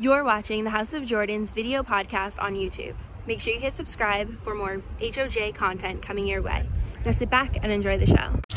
You're watching the House of Jordan's video podcast on YouTube. Make sure you hit subscribe for more HOJ content coming your way. Now sit back and enjoy the show.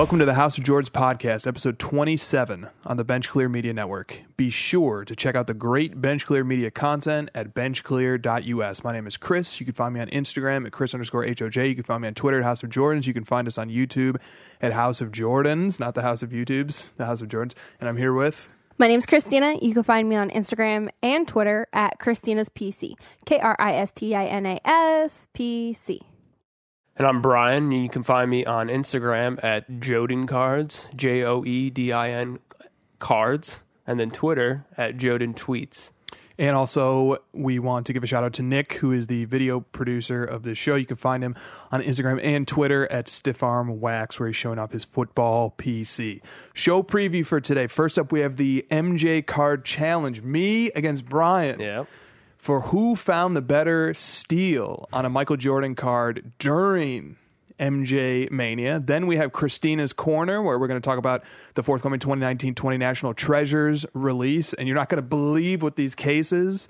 Welcome to the House of Jordans podcast, episode 27 on the Bench Clear Media Network. Be sure to check out the great Bench Clear Media content at benchclear.us. My name is Chris. You can find me on Instagram at Chris underscore HOJ. You can find me on Twitter at House of Jordans. You can find us on YouTube at House of Jordans, not the House of YouTubes, the House of Jordans. And I'm here with My name's Kristina. You can find me on Instagram and Twitter at Kristina's PC. K R I S T I N A S P C. And I'm Brian. You can find me on Instagram at Joedin Cards, J O E D I N Cards, and then Twitter at Joedin Tweets. And also, we want to give a shout out to Nick, who is the video producer of this show. You can find him on Instagram and Twitter at Stiffarm Wax, where he's showing off his football PC. Show preview for today. First up, we have the MJ Card Challenge. Me against Brian. Yeah. For who found the better steal on a Michael Jordan card during MJ Mania. Then we have Kristina's Corner, where we're going to talk about the forthcoming 2019 20 National Treasures release. And you're not going to believe what these cases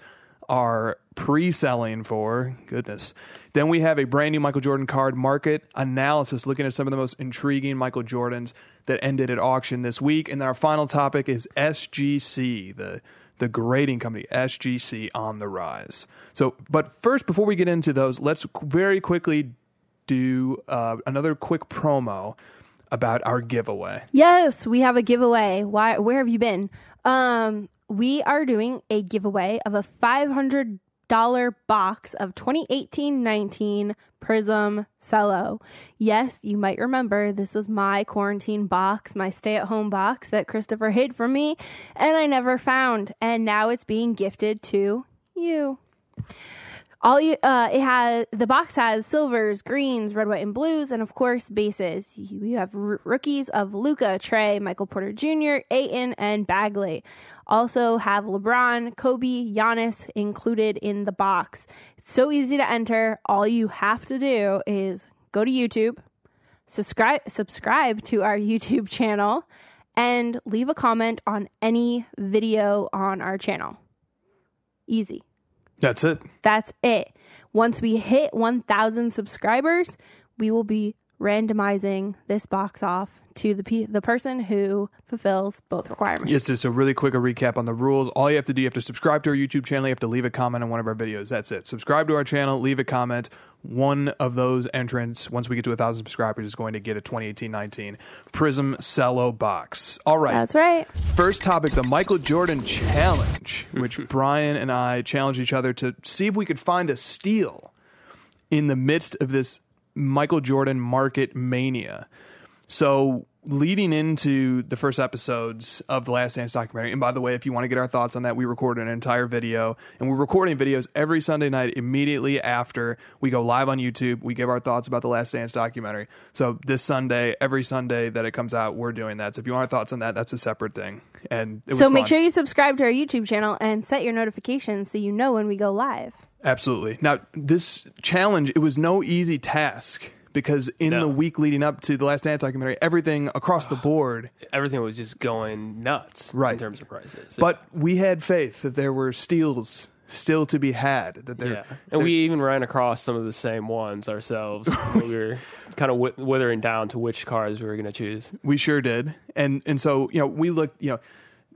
are pre selling for. Goodness. Then we have a brand new Michael Jordan card market analysis, looking at some of the most intriguing Michael Jordans that ended at auction this week. And then our final topic is SGC, the the grading company SGC on the rise. So, but first, before we get into those, let's very quickly do uh, another quick promo about our giveaway. Yes, we have a giveaway. Why? Where have you been? Um, we are doing a giveaway of a five hundred dollar box of 2018-19 Prizm Cello. Yes, you might remember this was my quarantine box, my stay-at-home box that Christopher hid from me and I never found and now it's being gifted to you. All you, uh, it has the box has silvers, greens, red, white, and blues, and of course bases. You have r- rookies of Luka, Trey, Michael Porter Jr., Ayton, and Bagley. Also have LeBron, Kobe, Giannis included in the box. It's so easy to enter. All you have to do is go to YouTube, subscribe subscribe to our YouTube channel, and leave a comment on any video on our channel. Easy. That's it. That's it. Once we hit 1,000 subscribers, we will be randomizing this box off to the pe- the person who fulfills both requirements. Yes, so a really quick a recap on the rules. All you have to do, you have to subscribe to our YouTube channel, you have to leave a comment on one of our videos. That's it. Subscribe to our channel, leave a comment. One of those entrants, once we get to a thousand subscribers, is going to get a 2018-19 Prizm Cello box. All right. That's right. First topic, the Michael Jordan Challenge, which Brian and I challenged each other to see if we could find a steal in the midst of this Michael Jordan market mania. So, leading into the first episodes of the Last Dance documentary, and by the way, if you want to get our thoughts on that, we recorded an entire video, and we're recording videos every Sunday night immediately after we go live on YouTube. We give our thoughts about the Last Dance documentary. So, this Sunday, every Sunday that it comes out, we're doing that. So, if you want our thoughts on that, that's a separate thing. And it was So make fun. sure you subscribe to our YouTube channel and set your notifications so you know when we go live. Absolutely. Now, this challenge, it was no easy task because in No. the week leading up to the Last Dance documentary, everything across the board, Everything was just going nuts Right. in terms of prices. but we had faith that there were steals still to be had. That there, yeah, and we even ran across some of the same ones ourselves. we were kind of wi- withering down to which cars we were going to choose. we sure did. And and so you know, we looked. You know,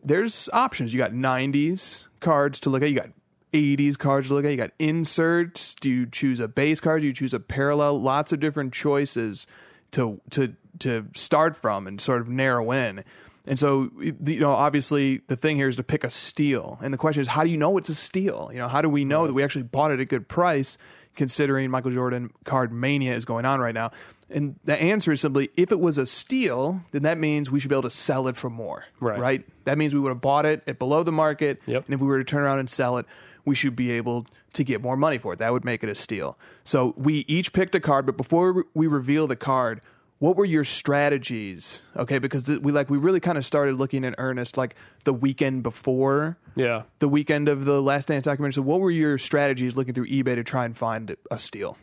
there's options. You got '90s cards to look at. You got 80s cards to look at. You got inserts. Do you choose a base card? Do you choose a parallel? Lots of different choices to to to start from and sort of narrow in. And so, you know, obviously the thing here is to pick a steal. And the question is, how do you know it's a steal? You know, how do we know that we actually bought it at a good price, considering Michael Jordan card mania is going on right now? And the answer is simply, if it was a steal, then that means we should be able to sell it for more. Right. Right. That means we would have bought it at below the market. Yep. And if we were to turn around and sell it, we should be able to get more money for it. That would make it a steal. So we each picked a card, but before we reveal the card, what were your strategies? Okay, because we like we really kind of started looking in earnest like the weekend before Yeah. the weekend of the Last Dance documentary. So, what were your strategies looking through eBay to try and find a steal?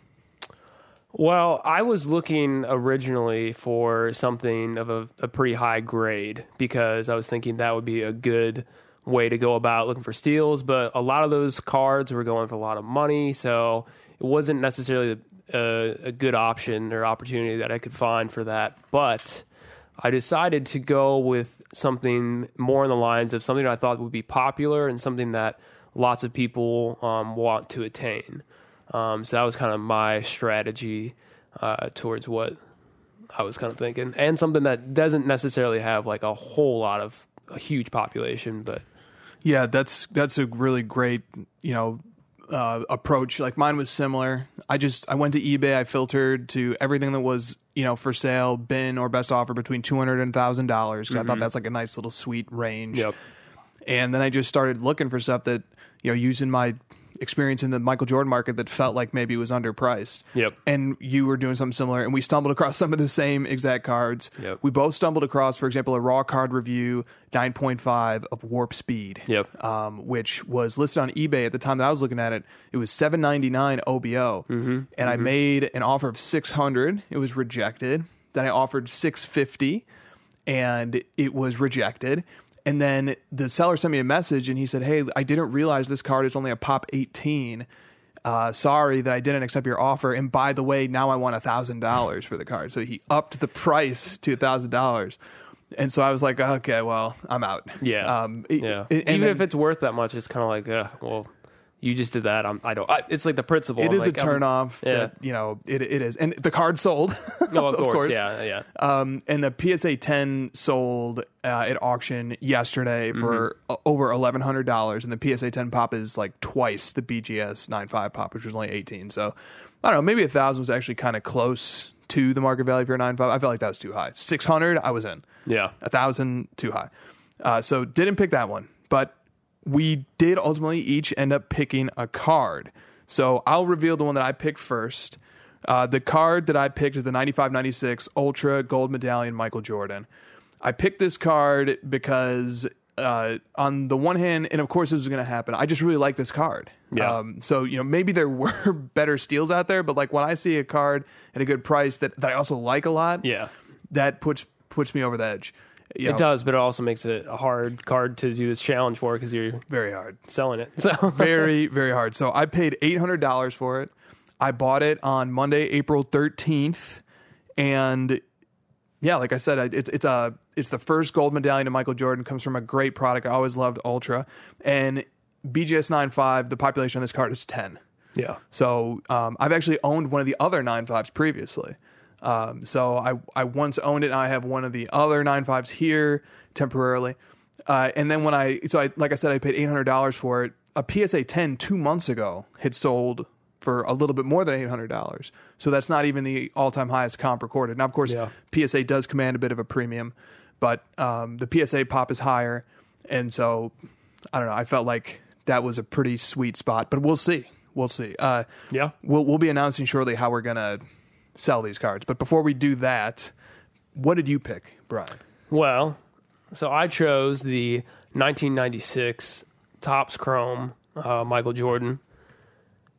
Well, I was looking originally for something of a, a pretty high grade because I was thinking that would be a good way to go about looking for steals. But a lot of those cards were going for a lot of money, so it wasn't necessarily a, a good option or opportunity that I could find for that. But I decided to go with something more in the lines of something I thought would be popular and something that lots of people um, want to attain. Um, so that was kind of my strategy uh, towards what I was kind of thinking, and something that doesn't necessarily have like a whole lot of a huge population, but Yeah, that's that's a really great you know uh, approach. Like mine was similar. I just I went to eBay. I filtered to everything that was you know for sale, bin or best offer between two hundred and thousand dollars. I thought that's like a nice little sweet range. yep, And then I just started looking for stuff that you know using my experience in the Michael Jordan market that felt like maybe it was underpriced. Yep. And you were doing something similar, and we stumbled across some of the same exact cards. Yep. We both stumbled across, for example, a raw card review 9.5 of Warp Speed. Yep. Um, which was listed on eBay at the time that I was looking at it. It was 7.99 OBO, mm-hmm. and I made an offer of 600. It was rejected. Then I offered 650, and it was rejected. And then the seller sent me a message and he said, Hey, I didn't realize this card is only a pop 18. Uh, sorry that I didn't accept your offer. And by the way, now I want $1,000 for the card. So he upped the price to $1,000. And so I was like, okay, well, I'm out. yeah, Um, it- yeah. it- and Even then- if it's worth that much, it's kind of like, uh, well, you just did that. I'm, I don't. I, it's like the principle. it I'm is like, a I'm- turn off yeah. that, you know, it, it is. And the card sold. No, of, course, yeah, yeah. Um, and the PSA 10 sold uh, at auction yesterday for Mm-hmm. over $1,100. And the PSA 10 pop is like twice the BGS 9.5 pop, which was only 18. So I don't know, maybe a 1000 was actually kind of close to the market value for a 9.5. I felt like that was too high. 600, I was in. Yeah. A 1000, too high. Uh, so didn't pick that one. But we did ultimately each end up picking a card. So I'll reveal the one that I picked first. Uh, the card that I picked is the 95 96 Ultra Gold Medallion Michael Jordan. I picked this card because, uh, on the one hand, and of course this was going to happen, I just really like this card. Yeah. Um, so, you know, maybe there were better steals out there, but like when I see a card at a good price that, that I also like a lot, Yeah. that puts puts me over the edge. You know, It does, but it also makes it a hard card to do this challenge for because you're Very hard. selling it. So. Very very hard. So i paid $800 for it. I bought it on monday april 13th and yeah like i said it's, it's a it's the first gold medallion to michael jordan. Comes from a great product. I always loved ultra. And bgs 95 the population on this card is 10 yeah, so um, I've actually owned one of the other 9.5s previously. Um, so I, I once owned it. And I have one of the other 9.5s here temporarily. Uh, and then when I, so I, like I said, I paid $800 for it. A PSA 10 two months ago had sold for a little bit more than $800. So that's not even the all time highest comp recorded. Now, of course, Yeah. PSA does command a bit of a premium, but um, the PSA pop is higher. And so I don't know. I felt like that was a pretty sweet spot, but we'll see. We'll see. Uh, yeah. we'll we'll be announcing shortly how we're gonna sell these cards. But before we do that, what did you pick, Brian? Well, so I chose the 1996 Topps Chrome uh, Michael Jordan,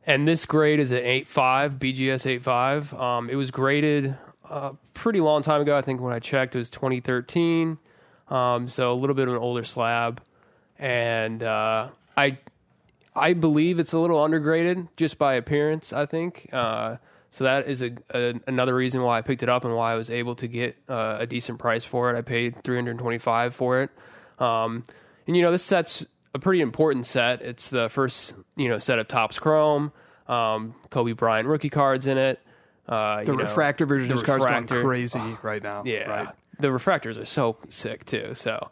and this grade is an 8.5 BGS 8.5. Um, it was graded a pretty long time ago. I think when I checked, it was 2013. Um, so a little bit of an older slab, and uh, I I believe it's a little undergraded just by appearance. I think uh, so. That is a, a another reason why I picked it up and why I was able to get uh, a decent price for it. I paid three hundred twenty five for it, um, and you know this set's a pretty important set. It's the first you know set of Topps Chrome, um, Kobe Bryant rookie cards in it. Uh, The you know, refractor version of this card's going refractor. crazy right now. Yeah, Right. the refractors are so sick too. So,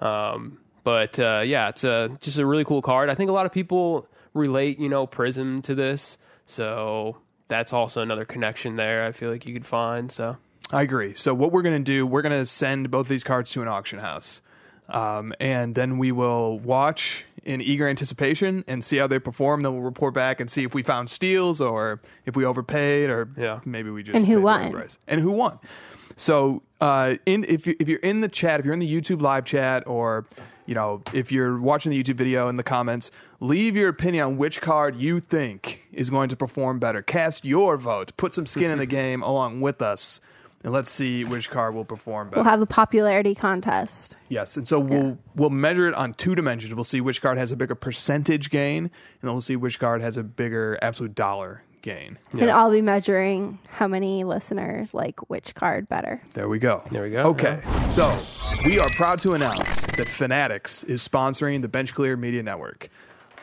um, but uh, yeah, it's a just a really cool card. I think a lot of people relate, you know, Prizm to this, so that's also another connection there. I feel like you could find. So I agree. So what we're going to do, we're going to send both these cards to an auction house. Um, and then we will watch in eager anticipation and see how they perform. Then we'll report back and see if we found steals or if we overpaid or Yeah. maybe we just And who paid the right won. price. and who won. So, uh, in if you if you're in the chat, if you're in the YouTube live chat, or you know if you're watching the YouTube video in the comments, leave your opinion on which card you think is going to perform better. Cast your vote. Put some skin in the game along with us, and let's see which card will perform better. We'll have a popularity contest. Yes, and so we'll we'll measure it on two dimensions. We'll see which card has a bigger percentage gain, and then we'll see which card has a bigger absolute dollar gain. And I'll be measuring how many listeners like which card better. There we go. There we go. Okay, so we are proud to announce that Fanatics is sponsoring the Bench Clear Media Network.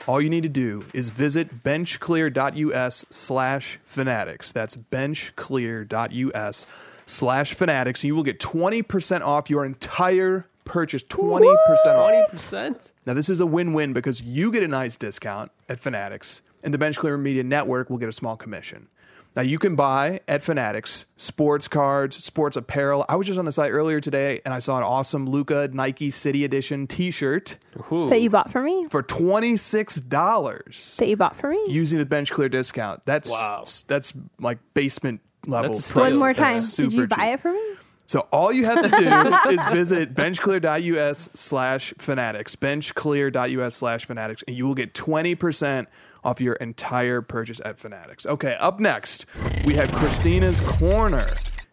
All you need to do is visit benchclear.us slash fanatics. That's benchclear.us slash fanatics. And you will get 20% off your entire purchase. 20% off. Twenty percent. Now, this is a win win because you get a nice discount at Fanatics, and the Bench Clear Media Network will get a small commission. Now, you can buy at Fanatics sports cards, sports apparel. I was just on the site earlier today and I saw an awesome Luka Nike City Edition t shirt That you bought for me? for $26 That you bought for me? using the Bench Clear discount. That's, Wow. that's like basement level. That's a steal. One prices. more That's time. Did you buy cheap. it for me? So all you have to do is visit benchclear.us slash fanatics, benchclear.us slash fanatics, and you will get 20% off your entire purchase at Fanatics. Okay, up next, we have Kristina's Corner.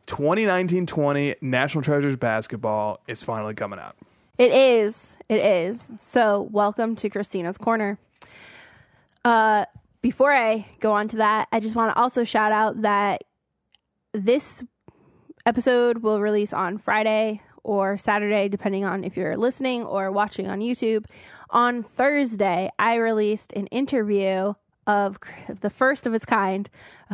2019-20 National Treasures basketball is finally coming out. It is. It is. So, welcome to Kristina's Corner. Uh, before I go on to that, I just want to also shout out that this episode will release on Friday or Saturday, depending on if you're listening or watching on YouTube. On Thursday, I released an interview of the first of its kind,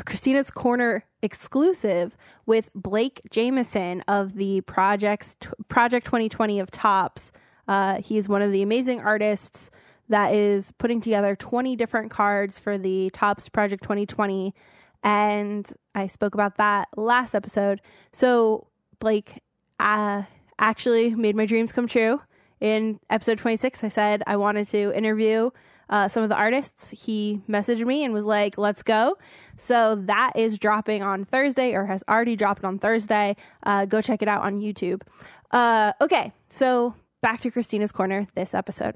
Kristina's Corner exclusive with Blake Jamieson of the Projects Project 2020 of Topps. Uh, he's one of the amazing artists that is putting together 20 different cards for the Topps Project 2020 and I spoke about that last episode. So Blake uh, actually made my dreams come true. In episode 26, I said I wanted to interview uh, some of the artists. He messaged me and was like, let's go. So that is dropping on Thursday or has already dropped on Thursday. Uh, go check it out on YouTube. Uh, okay, so back to Kristina's Corner this episode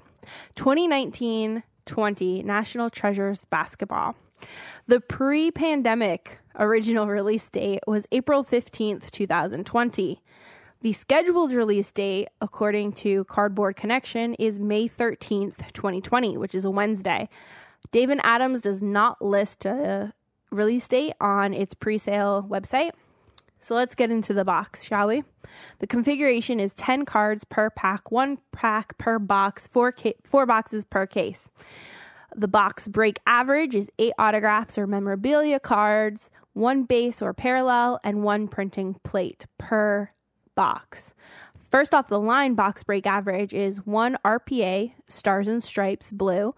2019 20 National Treasures Basketball. The pre pandemic original release date was April 15th, 2020. The scheduled release date, according to Cardboard Connection, is May 13th, 2020, which is a Wednesday. Dave & Adam's does not list a release date on its pre sale website. So let's get into the box, shall we? The configuration is 10 cards per pack, one pack per box, four, ca- four boxes per case. The box break average is eight autographs or memorabilia cards, one base or parallel, and one printing plate per box. First off the line box break average is one RPA, stars and stripes, blue.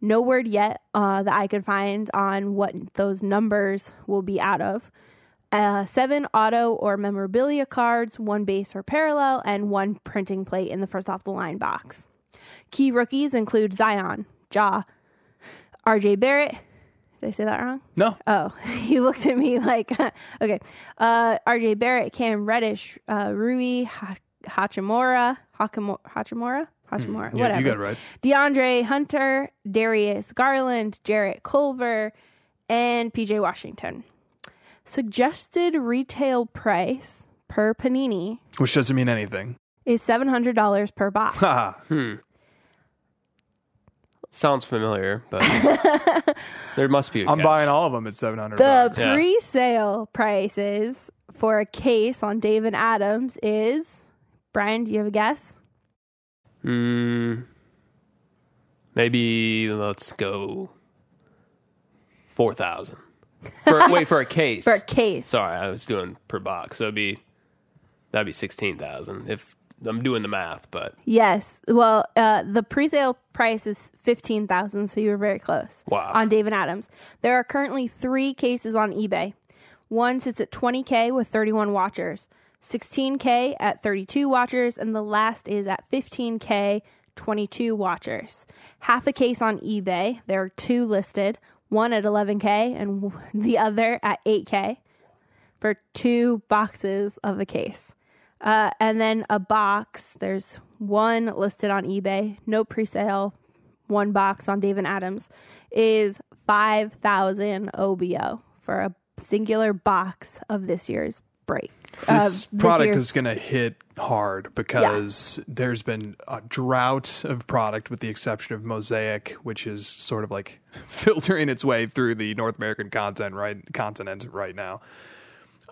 No word yet uh, that I could find on what those numbers will be out of. Uh, seven auto or memorabilia cards, one base or parallel, and one printing plate in the first off the line box. Key rookies include Zion, Ja, RJ Barrett. Did I say that wrong? No. Oh, he looked at me like, okay. Uh, RJ Barrett, Cam Reddish, uh, Rui ha- Hachimura, Hakamo- Hachimura, Hachimura, Yeah, whatever. you got it right. DeAndre Hunter, Darius Garland, Jarrett Culver, and PJ Washington. Suggested retail price per panini Which doesn't mean anything. is $700 per box. Haha. Sounds familiar, but there must be. A I'm catch. buying all of them at 700 The bucks. Pre-sale prices for a case on Dave & Adam's is Brian, do you have a guess? Mm, maybe let's go four thousand. For, wait for a case. For a case. Sorry, I was doing per box. So it'd be that'd be sixteen thousand if I'm doing the math. But Yes. Well, uh, the pre-sale price is fifteen thousand, so you were very close. Wow. On Dave & Adam's, there are currently three cases on eBay. One sits at twenty k with thirty-one watchers, sixteen k at thirty-two watchers, and the last is at fifteen k, twenty-two watchers. Half a case on eBay. There are two listed. One at eleven k and the other at eight k. for two boxes of a case. Uh, and then a box, there's one listed on eBay, no pre sale, one box on Dave & Adam's, is 5,000 OBO for a singular box of this year's break. This this product year's- is going to hit hard because there's been a drought of product with the exception of Mosaic, which is sort of like filtering its way through the North American content right continent right now.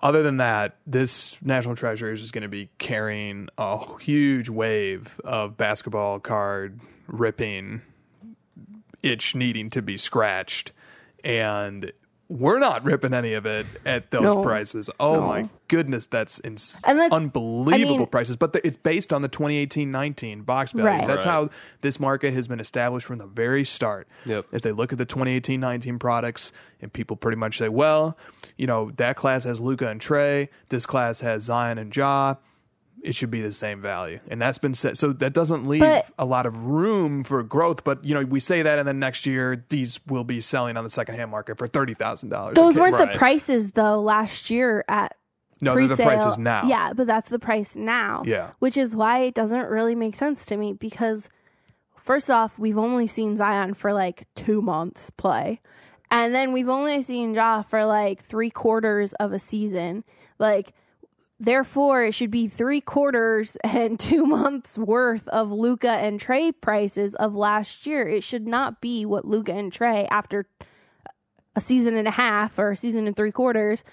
Other than that, this National Treasures is just going to be carrying a huge wave of basketball card ripping itch needing to be scratched. And we're not ripping any of it at those No. prices. Oh No. my goodness, that's ins- And that's- unbelievable I mean- prices. But the, it's based on the 2018-19 box values. Right. That's Right. how this market has been established from the very start. Yep. If they look at the 2018-19 products and people pretty much say, well, you know, that class has Luka and Trey, this class has Zion and Ja, it should be the same value. And that's been said. So that doesn't leave But- a lot of room for growth. But, you know, we say that and then next year these will be selling on the secondhand market for $30,000. Those weren't Right. the prices though last year at No, they're the pre-sale. prices now. Yeah, but that's the price now. Yeah. Which is why it doesn't really make sense to me because first off, we've only seen Zion for like two months play. And then we've only seen Ja for like three quarters of a season. Like therefore it should be three quarters and two months worth of Luka and Trey prices of last year. It should not be what Luka and Trey after a season and a half or a season and three quarters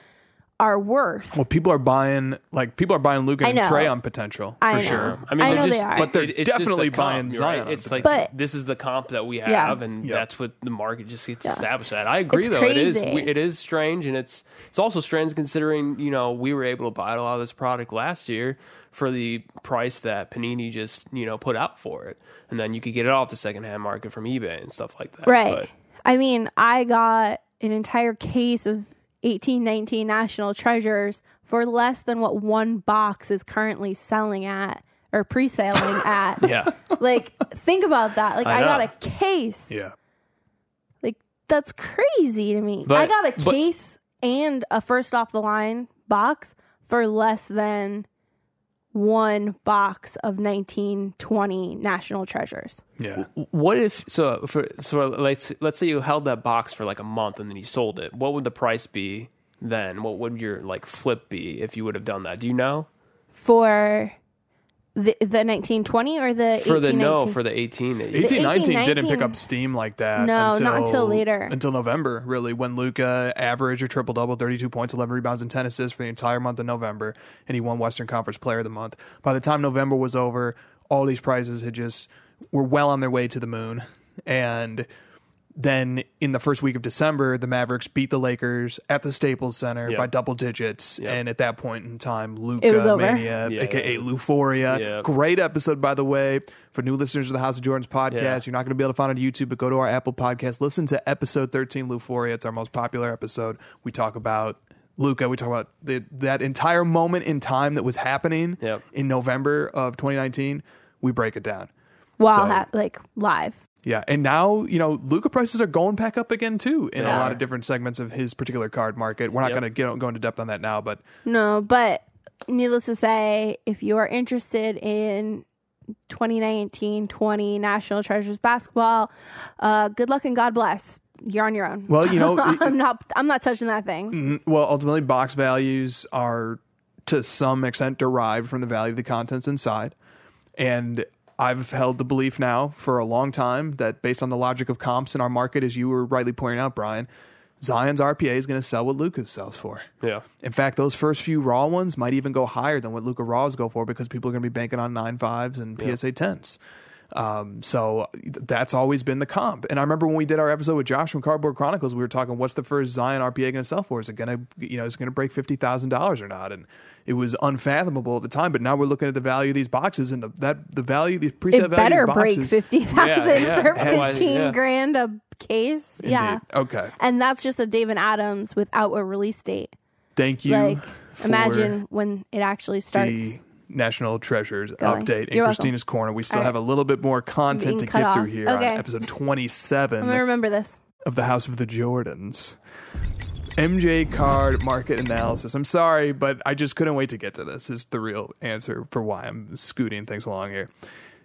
are worth. Well, people are buying like people are buying Luka and know. Trey on potential I for know. sure. I mean, I they're know just, they are. But they're it- definitely the buying comp, Zion Right? It's the like But- this is the comp that we have, Yeah. and Yeah. that's what the market just gets Yeah. established at. I agree, It's though. It is crazy. we- it is strange, and it's it's also strange considering you know we were able to buy a lot of this product last year for the price that Panini just you know put out for it, and then you could get it off the secondhand market from eBay and stuff like that. Right. But- I mean, I got an entire case of 1819 National Treasures for less than what one box is currently selling at or pre-selling at. yeah. Like think about that. Like I I, got a case. Yeah. Like that's crazy to me. But- I got a but- case and a first off the line box for less than one box of 1920 National Treasures. Yeah. What if so? For so let's let's say you held that box for like a month and then you sold it. What would the price be then? What would your like flip be if you would have done that? Do you know? For the the 1920 or the For the no 1819? for the eighteen that you 1819 didn't pick up steam like that. No, until, not until later. Until November, really, when Luka averaged a triple double, 32 points, 11 rebounds, and 10 assists for the entire month of November, and he won Western Conference Player of the Month. By the time November was over, all these prizes had just were well on their way to the moon, and then in the first week of December, the Mavericks beat the Lakers at the Staples Center Yep. by double digits, Yep. and at that point in time, Luka. Mania, Yeah. aka Euphoria, Yep. great episode by the way for new listeners of the House of Jordans podcast. Yeah. You're not going to be able to find it on YouTube, but go to our Apple podcast, listen to episode 13, Euphoria. It's our most popular episode. We talk about Luka. We talk about the, that entire moment in time that was happening Yep. in November of 2019. We break it down. While So- ha- like live. Yeah, and now you know Luka prices are going back up again too in They a lot of different segments of his particular card market. We're not Yep. going to get go into depth on that now, but No, but needless to say, if you are interested in 2019-20 National Treasures basketball, uh, good luck and God bless. You're on your own. well, you know, I'm not. I'm not touching that thing. Mm, Well, ultimately, box values are to some extent derived from the value of the contents inside. And I've held the belief now for a long time that based on the logic of comps in our market, as you were rightly pointing out, Brian, Zion's RPA is going to sell what Luka's sells for. yeah. In fact, those first few raw ones might even go higher than what Luka Raws go for because people are going to be banking on nine fives and PSA tens. Um, so that's always been the comp. And I remember when we did our episode with Josh from Cardboard Chronicles, we were talking, what's the first Zion RPA going to sell for? Is it going to, you know, is it going to break fifty thousand dollars or not? And it was unfathomable at the time. But now we're looking at the value of these boxes and the that the value, these preset It value better of these break boxes. fifty thousand Yeah, yeah. for Otherwise, fifteen yeah. grand a case. Yeah, Okay. and that's just a Dave & Adam's without a release date. Thank you. Like, imagine when it actually starts. National Treasures Going. update in You're welcome. Kristina's Corner. We still right. have a little bit more content to get through here Okay. on episode 27 I'm gonna remember this. of the House of the Jordans. MJ card market analysis. I'm sorry, but I just couldn't wait to get to this. Is the real answer for why I'm scooting things along here.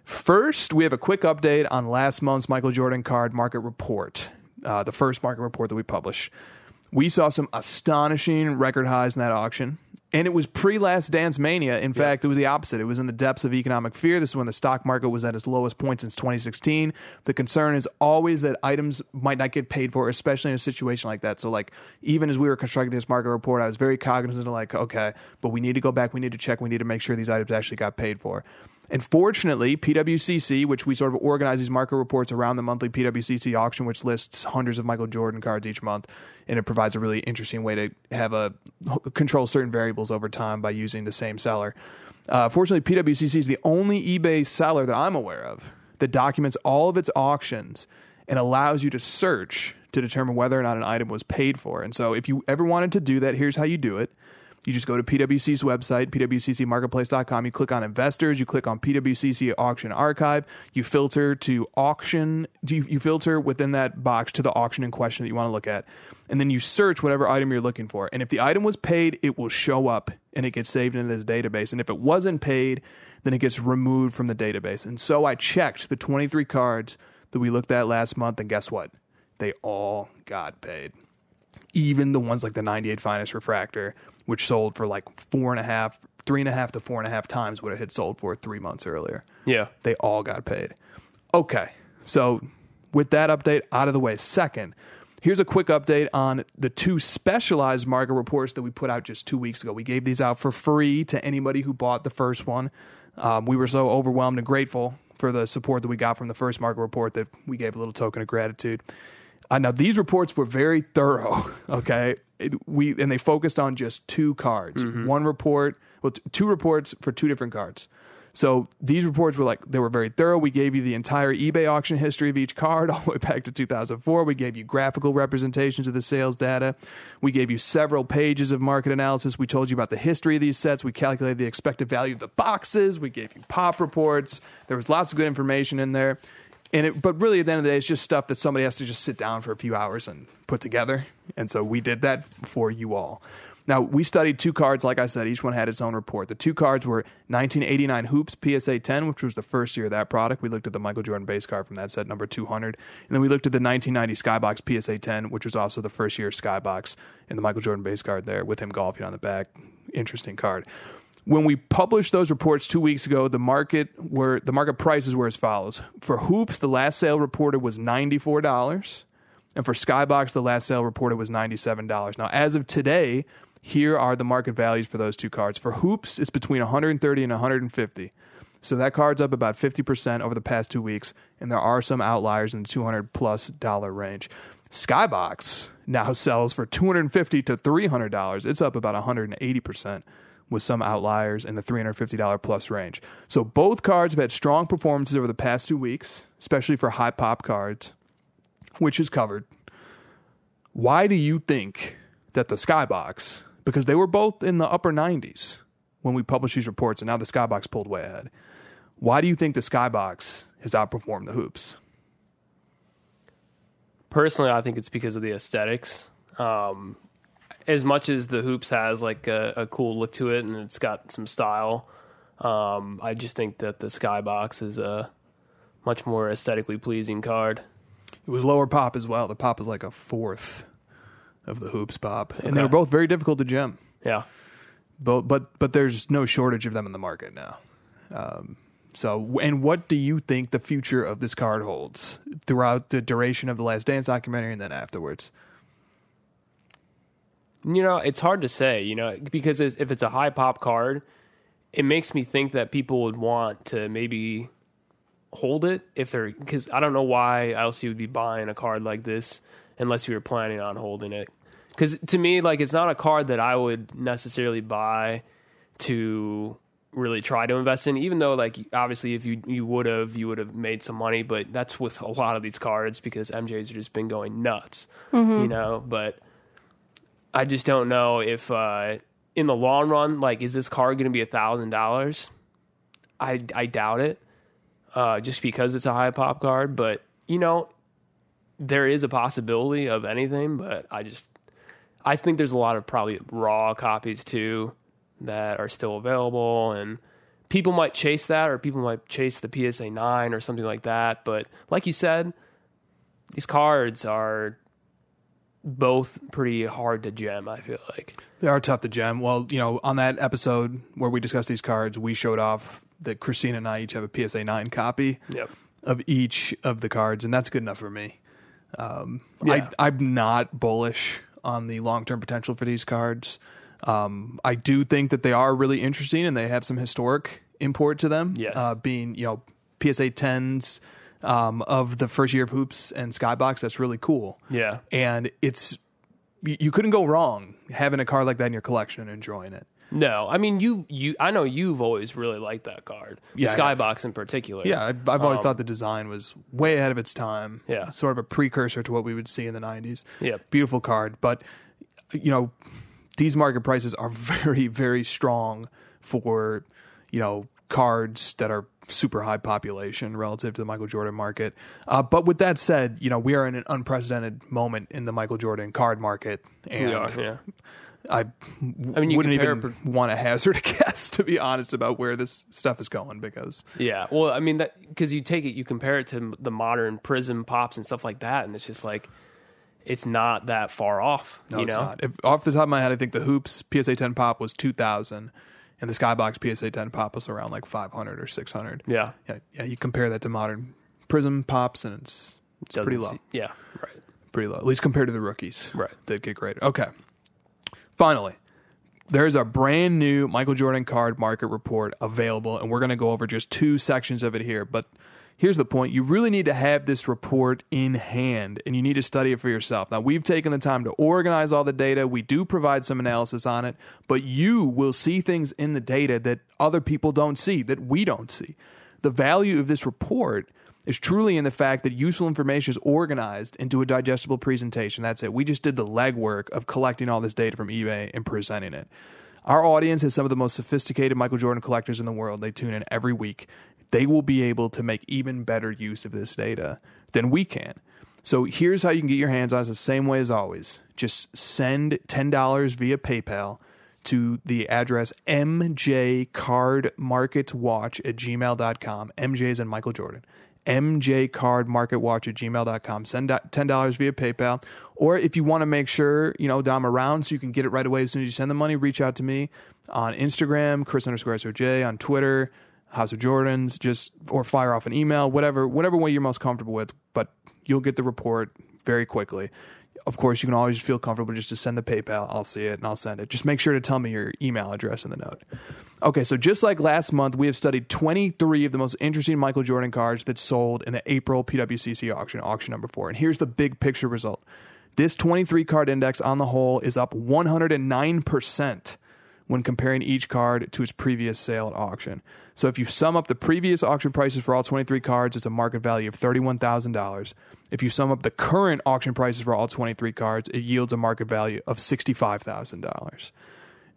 First, we have a quick update on last month's Michael Jordan card market report, uh, the first market report that we published. We saw some astonishing record highs in that auction. And it was pre Last Dance Mania. In fact, it was the opposite. It was in the depths of economic fear. This is when the stock market was at its lowest point since 2016. The concern is always that items might not get paid for, especially in a situation like that. So, like, even as we were constructing this market report, I was very cognizant of, like, okay, but we need to go back, we need to check, we need to make sure these items actually got paid for. And fortunately, PWCC, which we sort of organize these market reports around the monthly PWCC auction, which lists hundreds of Michael Jordan cards each month, and it provides a really interesting way to have a control certain variables over time by using the same seller. Uh, fortunately, PWCC is the only eBay seller that I'm aware of that documents all of its auctions and allows you to search to determine whether or not an item was paid for. And so, if you ever wanted to do that, here's how you do it. You just go to PWC's website, pwccmarketplace.com. You click on investors, you click on PWCC auction archive, you filter to auction, you, you filter within that box to the auction in question that you want to look at. And then you search whatever item you're looking for. And if the item was paid, it will show up and it gets saved into this database. And if it wasn't paid, then it gets removed from the database. And so I checked the 23 cards that we looked at last month, and guess what? They all got paid. Even the ones like the 98 Finest Refractor, which sold for like four and a half, three and a half to four and a half times what it had sold for three months earlier. Yeah. They all got paid. Okay. So, with that update out of the way, second, here's a quick update on the two specialized market reports that we put out just two weeks ago. We gave these out for free to anybody who bought the first one. Um, we were so overwhelmed and grateful for the support that we got from the first market report that we gave a little token of gratitude. Uh, now these reports were very thorough. Okay, it, we and they focused on just two cards. One report, well, t- two reports for two different cards. So these reports were like they were very thorough. We gave you the entire eBay auction history of each card all the way back to 2004. We gave you graphical representations of the sales data. We gave you several pages of market analysis. We told you about the history of these sets. We calculated the expected value of the boxes. We gave you pop reports. There was lots of good information in there. And it, but really, at the end of the day, it's just stuff that somebody has to just sit down for a few hours and put together. And so we did that for you all. Now, we studied two cards, like I said, each one had its own report. The two cards were 1989 Hoops PSA 10, which was the first year of that product. We looked at the Michael Jordan base card from that set, number 200. And then we looked at the 1990 Skybox PSA 10, which was also the first year Skybox, and the Michael Jordan base card there with him golfing on the back. Interesting card. When we published those reports two weeks ago, the market were the market prices were as follows. For hoops, the last sale reported was ninety four dollars, and for Skybox, the last sale reported was ninety seven dollars. Now, as of today, here are the market values for those two cards. For hoops, it's between one hundred and thirty and one hundred and fifty. So that card's up about 50% over the past two weeks, and there are some outliers in the 200 plus dollar range. Skybox now sells for 250 to $300. It's up about 180% with some outliers in the $350 plus range. So both cards have had strong performances over the past two weeks, especially for high pop cards, which is covered. Why do you think that the Skybox, because they were both in the upper 90s when we published these reports, and now the Skybox pulled way ahead. Why do you think the Skybox has outperformed the hoops? Personally, I think it's because of the aesthetics. Um, as much as the hoops has like a, a cool look to it and it's got some style, um, I just think that the Skybox is a much more aesthetically pleasing card. It was lower pop as well. The pop is like a fourth of the hoops pop, and they were both very difficult to gem. Yeah. But but but there's no shortage of them in the market now. Um, so and what do you think the future of this card holds throughout the duration of the Last Dance documentary and then afterwards? You know, it's hard to say, you know, because if it's a high pop card, it makes me think that people would want to maybe hold it if they're because I don't know why else you would be buying a card like this unless you were planning on holding it. Because to me, like it's not a card that I would necessarily buy to really try to invest in. Even though, like, obviously, if you you would have, you would have made some money. But that's with a lot of these cards because MJ's have just been going nuts, mm-hmm. you know. But I just don't know if uh, in the long run, like, is this card going to be a thousand dollars? I I doubt it, uh, just because it's a high pop card. But you know, there is a possibility of anything. But I just I think there's a lot of probably raw copies too that are still available, and people might chase that, or people might chase the PSA nine or something like that. But like you said, these cards are both pretty hard to gem. I feel like. They are tough to gem. Well, you know, on that episode where we discussed these cards, we showed off that Kristina and I each have a PSA 9 copy Yep. of each of the cards, and that's good enough for me. Um, Yeah. I, I'm not bullish on the long term potential for these cards. Um, I do think that they are really interesting and they have some historic import to them. Yes. Uh, being, you know, PSA 10s um, of the first year of Hoops and Skybox, that's really cool. Yeah. And it's, you, you couldn't go wrong having a card like that in your collection and enjoying it. No, I mean you. You. I know you've always really liked that card. Yeah, the have. Skybox in particular. Yeah, I've, I've always thought the design was way ahead of its time. Yeah. sort of a precursor to what we would see in the '90s. Yeah, beautiful card, but you know, these market prices are very, very strong for you know cards that are super high population relative to the Michael Jordan market. Uh, but with that said, you know, we are in an unprecedented moment in the Michael Jordan card market, and We are. Yeah. I, I mean, you wouldn't even want to hazard a guess, to be honest, about where this stuff is going because. Yeah. Well, I mean that because you take it, you compare it to the modern Prizm pops and stuff like that, and it's just like it's not that far off. No, you it's know. not. If, off the top of my head, I think the Hoops PSA 10 pop was 2000 and the Skybox PSA 10 pop was around like 500 or 600. Yeah. Yeah, yeah you compare that to modern Prizm pops and it's, it's pretty low. see- yeah. Right. Pretty low, at least compared to the rookies. Right. That get graded. Okay. Finally, there's a brand new Michael Jordan card market report available, and we're going to go over just two sections of it here. But here's the point you really need to have this report in hand, and you need to study it for yourself. Now, we've taken the time to organize all the data, we do provide some analysis on it, but you will see things in the data that other people don't see, that we don't see. The value of this report is truly in the fact that useful information is organized into a digestible presentation. That's it. We just did the legwork of collecting all this data from eBay and presenting it. Our audience is some of the most sophisticated Michael Jordan collectors in the world. They tune in every week. They will be able to make even better use of this data than we can. So here's how you can get your hands on it the same way as always. Just send $10 via PayPal to the address mjcardmarketwatch at gmail.com. MJ is in Michael Jordan. mjcardmarketwatch at gmail.com. Send that $10 via PayPal. Or if you want to make sure, you know, that I'm around so you can get it right away as soon as you send the money, reach out to me on Instagram, Chris underscore HOJ, on Twitter, House of Jordans, just, or fire off an email, whatever, whatever way you're most comfortable with. But you'll get the report very quickly. Of course, you can always feel comfortable just to send the PayPal. I'll see it and I'll send it. Just make sure to tell me your email address in the note. Okay, so just like last month, we have studied 23 of the most interesting Michael Jordan cards that sold in the April PWCC auction, auction number four. And here's the big picture result this 23 card index on the whole is up 109% when comparing each card to its previous sale at auction. So if you sum up the previous auction prices for all 23 cards, it's a market value of $31,000. If you sum up the current auction prices for all 23 cards, it yields a market value of $65,000.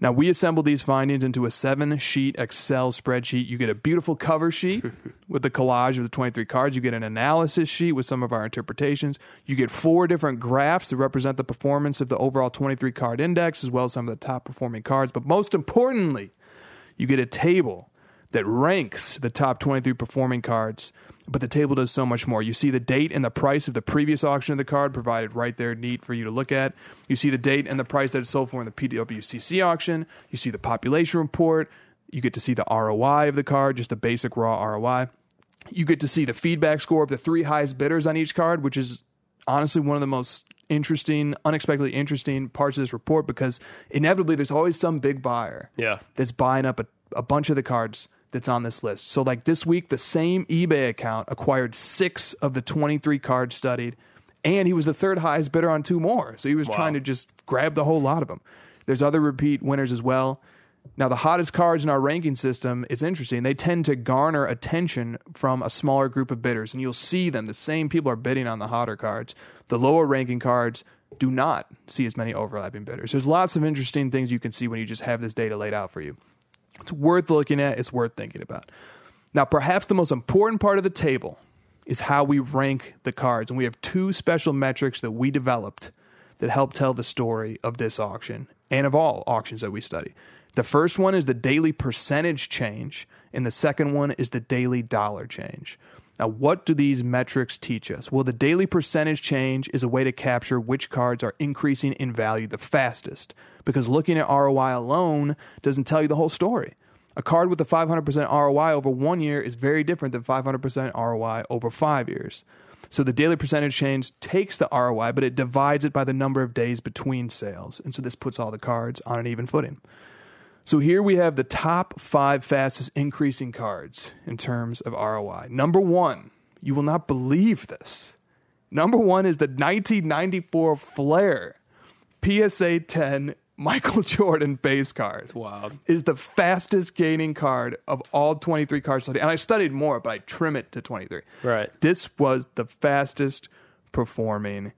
Now, we assemble these findings into a seven sheet Excel spreadsheet. You get a beautiful cover sheet with the collage of the 23 cards. You get an analysis sheet with some of our interpretations. You get four different graphs that represent the performance of the overall 23 card index, as well as some of the top performing cards. But most importantly, you get a table that ranks the top 23 performing cards, but the table does so much more. You see the date and the price of the previous auction of the card provided right there, neat for you to look at. You see the date and the price that it sold for in the PWCC auction. You see the population report. You get to see the ROI of the card, just the basic raw ROI. You get to see the feedback score of the three highest bidders on each card, which is honestly one of the most interesting, unexpectedly interesting parts of this report because inevitably there's always some big buyer Yeah. that's buying up a, a bunch of the cards that's on this list. So, like this week, the same eBay account acquired six of the 23 cards studied, and he was the third highest bidder on two more. So, he was trying to just grab the whole lot of them. There's other repeat winners as well. Now, the hottest cards in our ranking system is interesting. They tend to garner attention from a smaller group of bidders, and you'll see them. The same people are bidding on the hotter cards. The lower ranking cards do not see as many overlapping bidders. There's lots of interesting things you can see when you just have this data laid out for you. It's worth looking at, it's worth thinking about. Now, perhaps the most important part of the table is how we rank the cards. And we have two special metrics that we developed that help tell the story of this auction and of all auctions that we study. The first one is the daily percentage change, and the second one is the daily dollar change. Now, what do these metrics teach us? Well, the daily percentage change is a way to capture which cards are increasing in value the fastest, because looking at ROI alone doesn't tell you the whole story. A card with a 500% ROI over one year is very different than 500% ROI over five years. So the daily percentage change takes the ROI, but it divides it by the number of days between sales. And so this puts all the cards on an even footing. So here we have the top five fastest increasing cards in terms of ROI. Number one, you will not believe this. Number one is the 1994 Flair PSA 10 Michael Jordan base card. Wild. Is the fastest gaining card of all 23 cards studied. And I studied more, but I trim it to 23. Right. This was the fastest performing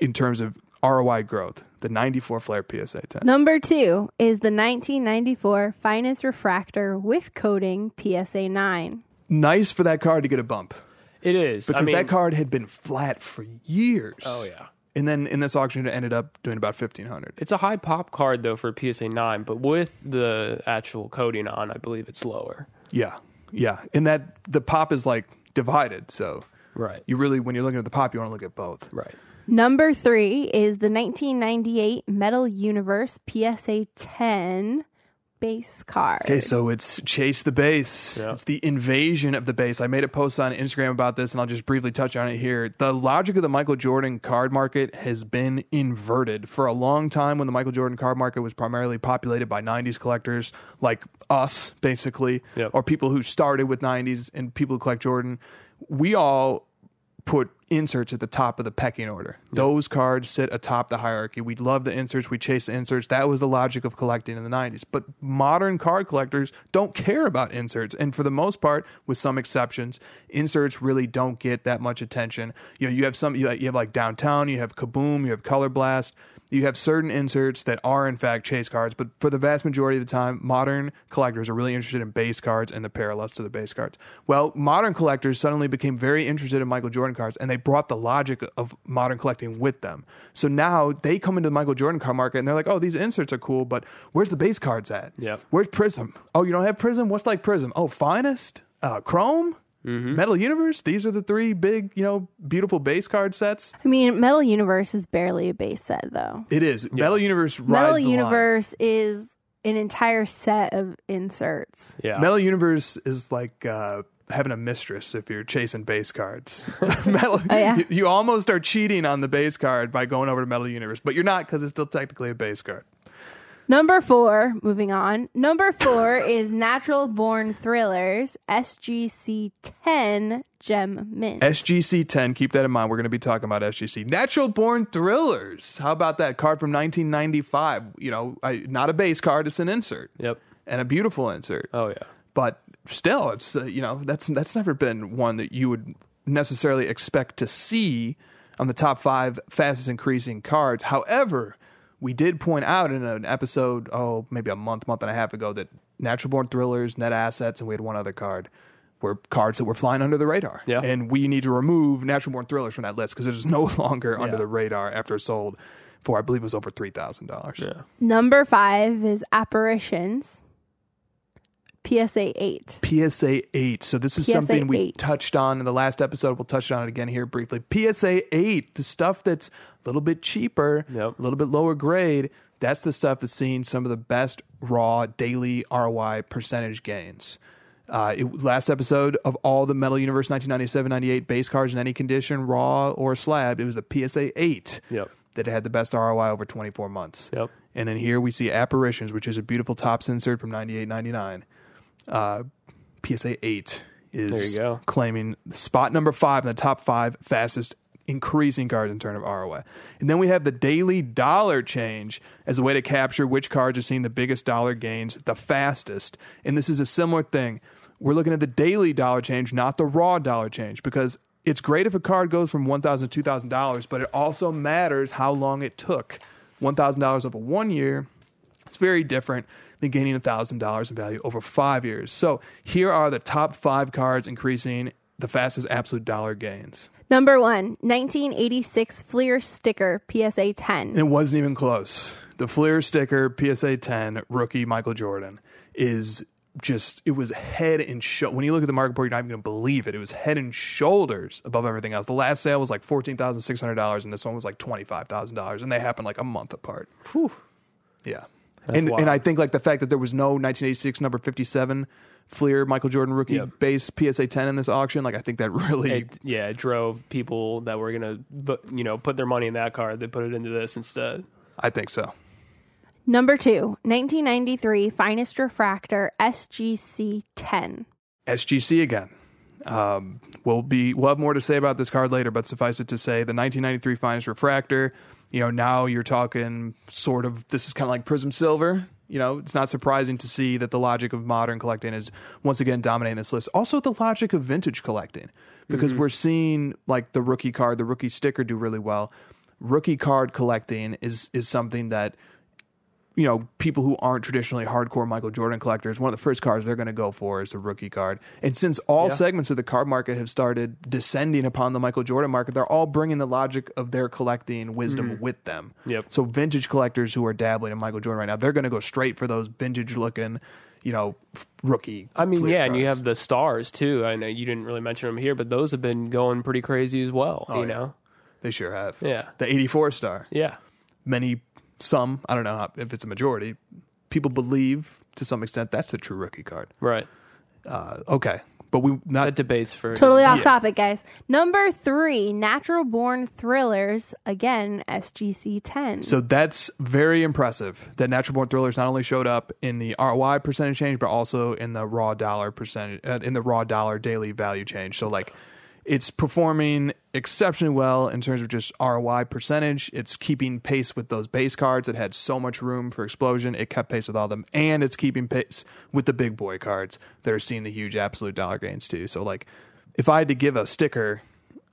in terms of ROI growth, the 94 Flair PSA 10. Number two is the 1994 Finest Refractor with coating PSA 9. Nice for that card to get a bump It is. because I mean, that card had been flat for years. Oh yeah. And then in this auction, it ended up doing about 1500 It's a high pop card though for a PSA nine, but with the actual coating on, I believe it's lower. Yeah. Yeah. And that the pop is like divided. So Right. you really, when you're looking at the pop, you want to look at both. Right. Number three is the 1998 Metal Universe PSA 10 base card. Okay, so it's chase the base. Yeah. It's the invasion of the base. I made a post on Instagram about this, and I'll just briefly touch on it here. The logic of the Michael Jordan card market has been inverted for a long time. When the Michael Jordan card market was primarily populated by '90s collectors like us, basically, Yep. or people who started with '90s and people who collect Jordan, we all put inserts at the top of the pecking order. Those cards sit atop the hierarchy. We love the inserts, we chase the inserts. That was the logic of collecting in the 90s. But modern card collectors don't care about inserts. And for the most part, with some exceptions, inserts really don't get that much attention. You know, you have some you you have like downtown, you have Kaboom, you have Color Blast. You have certain inserts that are in fact chase cards, but for the vast majority of the time, modern collectors are really interested in base cards and the parallels to the base cards. Well, modern collectors suddenly became very interested in Michael Jordan cards and they brought the logic of modern collecting with them. So now they come into the Michael Jordan card market and they're like, oh, these inserts are cool, but where's the base cards at? Yep. Where's Prizm? Oh, you don't have Prizm? What's like Prizm? Oh, Finest? Uh, Chrome? Metal Universe? These are the three big, you know, beautiful base card sets. I mean, Metal Universe is barely a base set, though. It is. Metal Universe rides Metal the line. Universe is an entire set of inserts. Yeah. Metal Universe is like uh, having a mistress if you're chasing base cards. Metal, Oh, yeah. you, you almost are cheating on the base card by going over to Metal Universe, but you're not because it's still technically a base card. Number four, moving on. Number four is Natural Born Thrillers SGC 10 Gem Mint. SGC 10, keep that in mind. We're going to be talking about SGC. Natural Born Thrillers. How about that card from 1995? You know, I, not a base card, it's an insert. Yep. And a beautiful insert. Oh yeah. but still it's uh, you know that's that's never been one that you would necessarily expect to see on the top 5 fastest increasing cards however we did point out in an episode oh maybe a month month and a half ago that natural born thrillers net assets and we had one other card were cards that were flying under the radar Yeah. and we need to remove natural born thrillers from that list because it is no longer under the radar after it sold for i believe it was over $3000 Yeah. Number five is Apparitions PSA 8. PSA 8. So this is PSA something we 8. touched on in the last episode. We'll touch on it again here briefly. PSA 8, the stuff that's a little bit cheaper, Yep. a little bit lower grade. That's the stuff that's seeing some of the best raw daily ROI percentage gains. Uh, it, last episode of all the Metal Universe 1997 98 base cards in any condition, raw or slab, it was the PSA 8 Yep. that had the best ROI over 24 months. Yep. And then here we see Apparitions, which is a beautiful top insert from 98 99. Uh, PSA 8 is There you go. claiming spot number five in the top five fastest increasing cards in terms of ROI. And then we have the daily dollar change as a way to capture which cards are seeing the biggest dollar gains the fastest. And this is a similar thing. We're looking at the daily dollar change, not the raw dollar change, because it's great if a card goes from $1,000 to $2,000, but it also matters how long it took. $1,000 over one year it's very different than gaining $1,000 in value over five years. So here are the top five cards increasing the fastest absolute dollar gains. Number one, 1986 Fleer sticker PSA 10. It wasn't even close. The Fleer sticker PSA 10 rookie Michael Jordan is just it was head and shoulder. When you look at the market report, you're not even going to believe it. It was head and shoulders above everything else. The last sale was like fourteen thousand six hundred dollars, and this one was like twenty five thousand dollars, and they happened like a month apart. Whew. Yeah, That's and wild. and I think like the fact that there was no 1986 number 57 Fleer Michael Jordan rookie Yep. base PSA 10 in this auction, like I think that really It, yeah, it drove people that were gonna, you know, put their money in that card. They put it into this instead. I think so. Number two, 1993 Finest Refractor SGC 10. SGC again. Um, we'll be we'll have more to say about this card later, but suffice it to say, the 1993 finest refractor. You know, now you're talking sort of this is kind of like Prizm Silver. You know, it's not surprising to see that the logic of modern collecting is once again dominating this list. Also, the logic of vintage collecting because mm-hmm. we're seeing like the rookie card, the rookie sticker do really well. Rookie card collecting is is something that you know, people who aren't traditionally hardcore Michael Jordan collectors, one of the first cards they're going to go for is the rookie card. And since all Yeah. segments of the card market have started descending upon the Michael Jordan market, they're all bringing the logic of their collecting wisdom mm-hmm. with them. Yep. So vintage collectors who are dabbling in Michael Jordan right now, they're going to go straight for those vintage looking, you know, rookie. I mean, yeah, and you have the stars too. I know you didn't really mention them here, but those have been going pretty crazy as well. Oh, you Oh, yeah. know, they sure have. Yeah. The 84 star. yeah, Many, some, I don't know how- if it's a majority, people believe to some extent that's the true rookie card. right. Uh, okay. But we not That debates for Totally off Yeah. topic, guys. Number three, Natural Born Thrillers. Again, SGC 10. So that's very impressive that Natural Born Thrillers not only showed up in the ROI percentage change, but also in the raw dollar percentage, uh, in the raw dollar daily value change. So like, it's performing exceptionally well in terms of just ROI percentage. It's keeping pace with those base cards. It had so much room for explosion. It kept pace with all of them, and it's keeping pace with the big boy cards that are seeing the huge absolute dollar gains too. So like, if I had to give a sticker,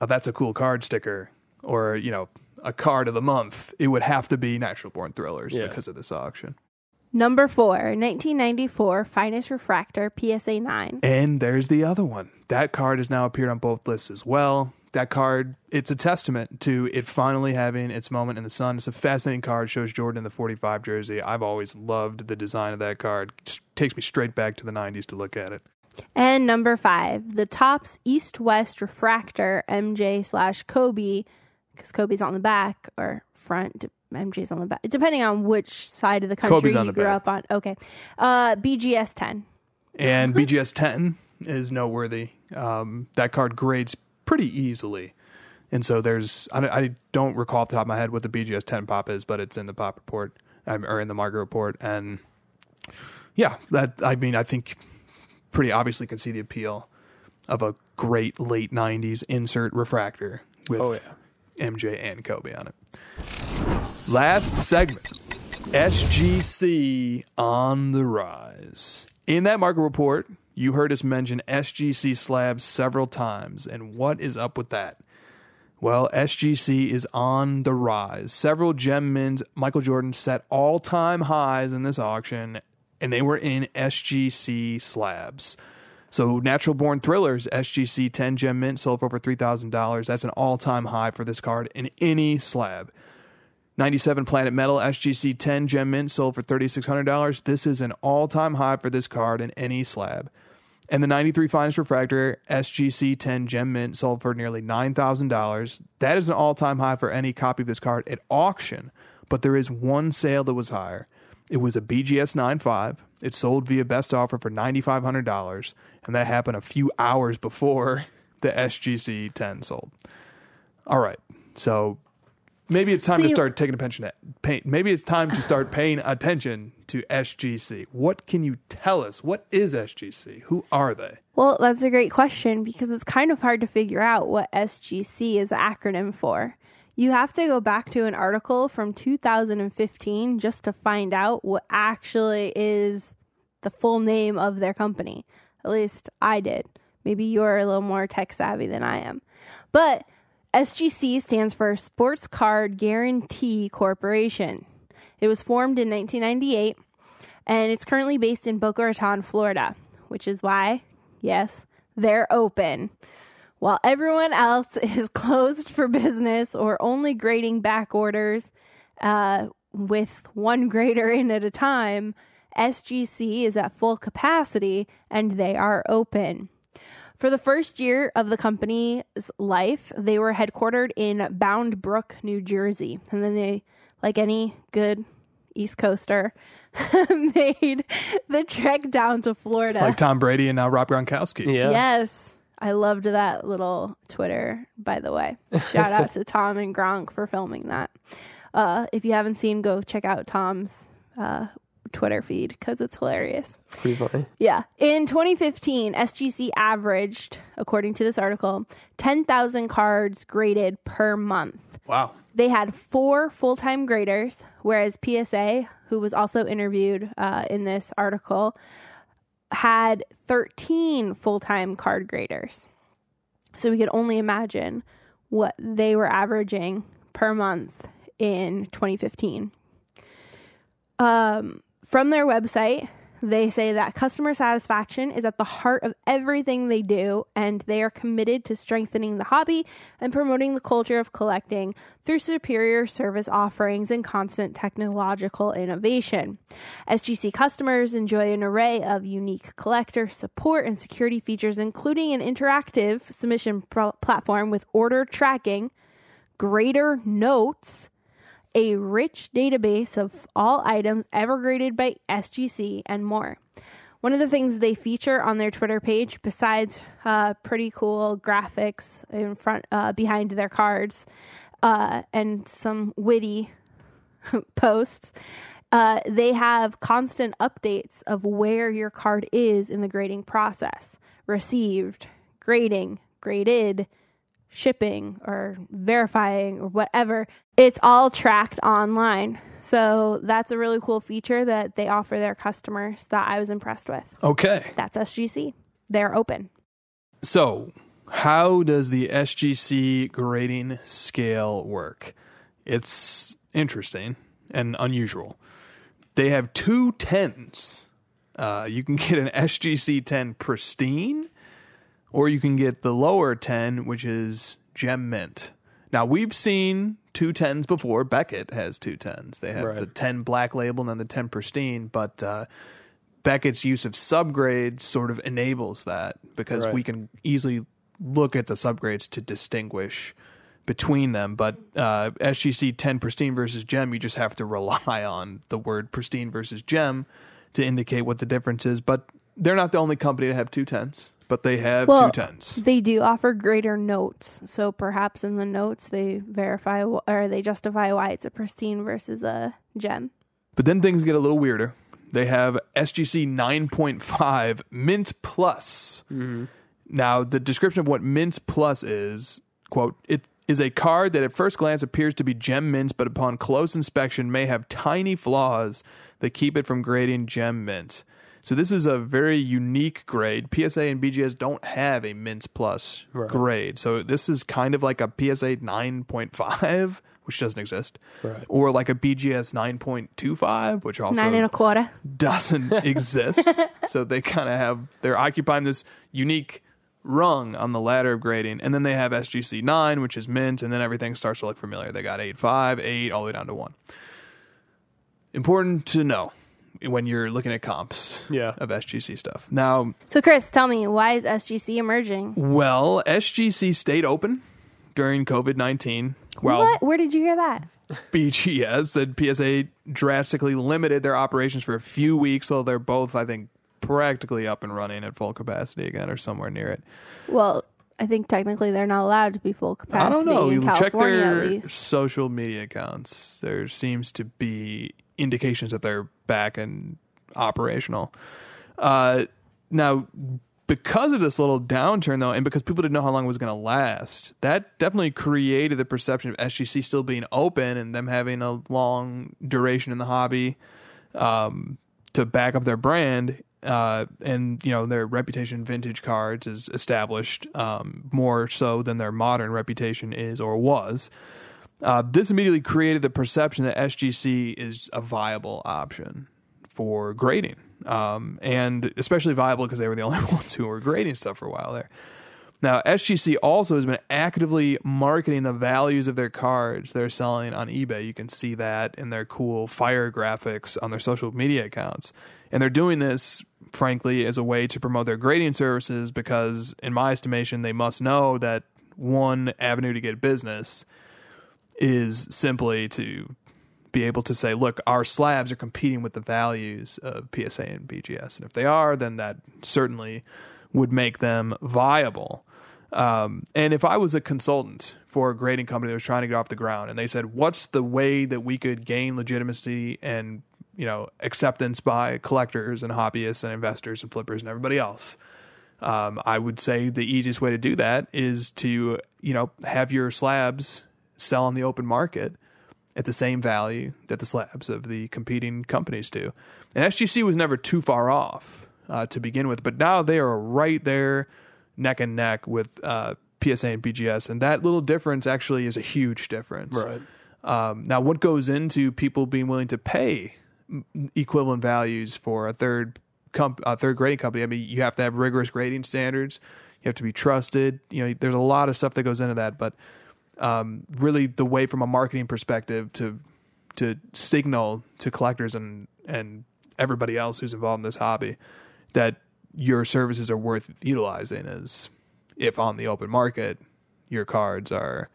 oh, that's a cool card sticker, or you know, a card of the month, it would have to be Natural Born Thrillers Yeah. because of this auction. Number four, 1994 Finest Refractor PSA 9. And there's the other one. That card has now appeared on both lists as well. That card, it's a testament to it finally having its moment in the sun. It's a fascinating card. Shows Jordan in the 45 jersey. I've always loved the design of that card. Just takes me straight back to the 90s to look at it. And number five, the Topps East West Refractor MJ slash Kobe, because Kobe's on the back or front. De- MJ's on the back, depending on which side of the country Kobe's on you the grew back. up on. Okay. Uh, BGS 10. And BGS 10 is noteworthy. Um, that card grades pretty easily. And so there's, I, I don't recall off the top of my head what the BGS 10 pop is, but it's in the pop report um, or in the market report. And yeah, that, I mean, I think pretty obviously can see the appeal of a great late 90s insert refractor with Oh yeah. MJ and Kobe on it. Last segment SGC on the rise. In that market report, you heard us mention SGC slabs several times. And what is up with that? Well, SGC is on the rise. Several gem mins, Michael Jordan set all time highs in this auction, and they were in SGC slabs. So, Natural Born Thrillers SGC 10 gem mint sold for over $3,000. That's an all time high for this card in any slab. 97 Planet Metal SGC 10 gem mint sold for $3,600. This is an all time high for this card in any slab. And the 93 Finest Refractor SGC 10 gem mint sold for nearly $9,000. That is an all time high for any copy of this card at auction. But there is one sale that was higher. It was a BGS 9.5. It sold via best offer for $9,500. And that happened a few hours before the SGC 10 sold. All right. So maybe it's time So to start taking attention to pay, maybe it's time to start paying attention to SGC. What can you tell us? What is SGC? Who are they? Well, that's a great question because it's kind of hard to figure out what SGC is an acronym for. You have to go back to an article from 2015 just to find out what actually is the full name of their company. At least I did. Maybe you're a little more tech savvy than I am. But SGC stands for Sports Card Guaranty Corporation. It was formed in 1998 and it's currently based in Boca Raton, Florida, which is why, yes, they're open. While everyone else is closed for business or only grading back orders uh, with one grader in at a time, SGC is at full capacity and they are open. For the first year of the company's life, they were headquartered in Bound Brook, New Jersey. And then they, like any good East Coaster, made the trek down to Florida. Like Tom Brady and now Rob Gronkowski. Yeah. Yes. I loved that little Twitter, by the way. Shout out to Tom and Gronk for filming that. Uh, if you haven't seen, go check out Tom's uh, Twitter feed because it's hilarious. Pretty funny. Yeah. In 2015, SGC averaged, according to this article, 10,000 cards graded per month. Wow. They had four full time graders, whereas PSA, who was also interviewed uh, in this article, had 13 full time card graders. So we could only imagine what they were averaging per month in 2015. Um, from their website, they say that customer satisfaction is at the heart of everything they do, and they are committed to strengthening the hobby and promoting the culture of collecting through superior service offerings and constant technological innovation. SGC customers enjoy an array of unique collector support and security features, including an interactive submission pro- platform with order tracking, grader notes, a rich database of all items ever graded by SGC, and more. One of the things they feature on their Twitter page, besides uh, pretty cool graphics in front uh, behind their cards uh, and some witty posts, uh, they have constant updates of where your card is in the grading process received, grading, graded, shipping or verifying or whatever, it's all tracked online. So that's a really cool feature that they offer their customers that I was impressed with. Okay. That's SGC. They're open. So, how does the SGC grading scale work? It's interesting and unusual. They have two tens. Uh, you can get an SGC 10 pristine, or you can get the lower 10, which is gem mint. Now, we've seen two tens before. Beckett has two tens. They have Right. the 10 black label and then the 10 pristine, but uh, Beckett's use of subgrades sort of enables that because Right. we can easily look at the subgrades to distinguish between them. But uh, SGC 10 pristine versus gem, you just have to rely on the word pristine versus gem to indicate what the difference is. But they're not the only company to have two tens, but they have Well, two tens. They do offer grader notes. So perhaps in the notes they verify or they justify why it's a pristine versus a gem. But then things get a little weirder. They have SGC 9.5 Mint Plus. Mm-hmm. Now, the description of what Mint Plus is, quote, it is a card that at first glance appears to be gem mint, but upon close inspection may have tiny flaws that keep it from grading gem mint. So this is a very unique grade. PSA and BGS don't have a Mint Plus Right. grade. So this is kind of like a PSA 9.5, which doesn't exist. Right. Or like a BGS 9.25, which also Nine and a quarter. doesn't exist. so they kind of have they're occupying this unique rung on the ladder of grading. And then they have SGC 9, which is mint, and then everything starts to look familiar. They got 8, 5, 8, all the way down to 1. Important to know when you're looking at comps Yeah. of SGC stuff. Now, So Chris, tell me why is SGC emerging? well, SGC stayed open during COVID 19. Well, what? Where did you hear that? BGS and PSA drastically limited their operations for a few weeks, so they're both, I think, practically up and running at full capacity again or somewhere near it. Well, I think technically they're not allowed to be full capacity. I don't know. In You check California, at their social media accounts. There seems to be indications that they're back and operational. Uh, now, because of this little downturn, though, and because people didn't know how long it was going to last, that definitely created the perception of SGC still being open and them having a long duration in the hobby um, to back up their brand. Uh, and you know their reputation vintage cards is established um, more so than their modern reputation is or was. Uh, this immediately created the perception that SGC is a viable option for grading, um, and especially viable because they were the only ones who were grading stuff for a while there. Now, SGC also has been actively marketing the values of their cards they're selling on eBay. You can see that in their cool fire graphics on their social media accounts. And they're doing this, frankly, as a way to promote their grading services because, in my estimation, they must know that one avenue to get business is simply to be able to say, look, our slabs are competing with the values of PSA and BGS. And if they are, then that certainly would make them viable. Um, and if I was a consultant for a grading company that was trying to get off the ground and they said, what's the way that we could gain legitimacy and you know acceptance by collectors and hobbyists and investors and flippers and everybody else um, i would say the easiest way to do that is to you know have your slabs sell on the open market at the same value that the slabs of the competing companies do and sgc was never too far off uh, to begin with but now they are right there neck and neck with uh, psa and bgs and that little difference actually is a huge difference Right. um, now, what goes into people being willing to pay equivalent values for a third comp- a third grading company? I mean, you have to have rigorous grading standards. You have to be trusted. You know, there's a lot of stuff that goes into that. But um, really, the way from a marketing perspective to to signal to collectors and and everybody else who's involved in this hobby that your services are worth utilizing is if on the open market your cards are